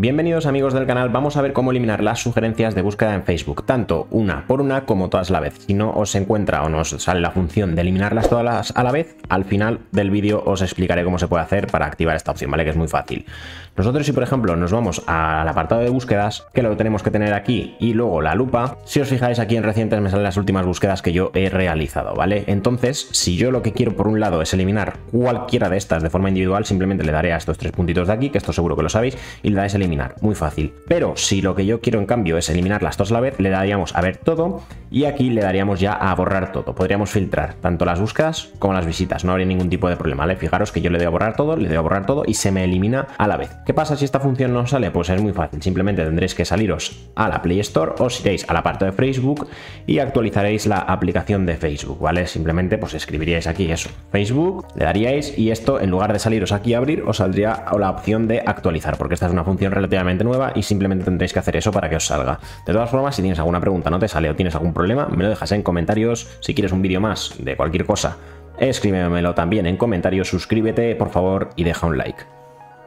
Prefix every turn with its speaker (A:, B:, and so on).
A: Bienvenidos amigos del canal, vamos a ver cómo eliminar las sugerencias de búsqueda en Facebook, tanto una por una como todas a la vez. Si no os encuentra o no os sale la función de eliminarlas todas a la vez, al final del vídeo os explicaré cómo se puede hacer para activar esta opción, ¿vale? Que es muy fácil. Nosotros si por ejemplo nos vamos al apartado de búsquedas, que lo tenemos que tener aquí, y luego la lupa, si os fijáis aquí en recientes me salen las últimas búsquedas que yo he realizado, ¿vale? Entonces, si yo lo que quiero por un lado es eliminar cualquiera de estas de forma individual, simplemente le daré a estos tres puntitos de aquí, que esto seguro que lo sabéis, y le dais eliminar muy fácil. Pero si lo que yo quiero en cambio es eliminar las dos a la vez, le daríamos a ver todo y aquí le daríamos ya a borrar todo. Podríamos filtrar tanto las búsquedas como las visitas, no habría ningún tipo de problema. Fijaros que yo le doy a borrar todo, le doy a borrar todo y se me elimina a la vez. ¿Qué pasa si esta función no sale? Pues es muy fácil, simplemente tendréis que saliros a la Play Store, os iréis a la parte de Facebook y actualizaréis la aplicación de Facebook, ¿vale? Simplemente pues escribiríais aquí eso, Facebook, le daríais y esto en lugar de saliros aquí a abrir, os saldría la opción de actualizar, porque esta es una función relativamente nueva y simplemente tendréis que hacer eso para que os salga. De todas formas, si tienes alguna pregunta, no te sale o tienes algún problema, me lo dejas en comentarios. Si quieres un vídeo más de cualquier cosa, escríbemelo también en comentarios, suscríbete por favor y deja un like.